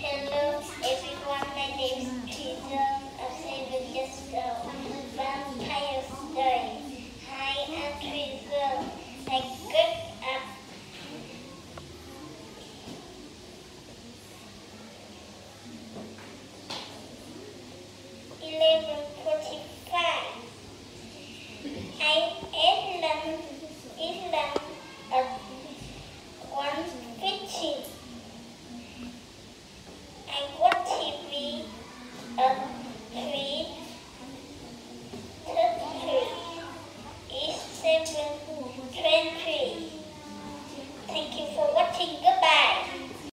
Hello everyone, my name is Peter. Thank you.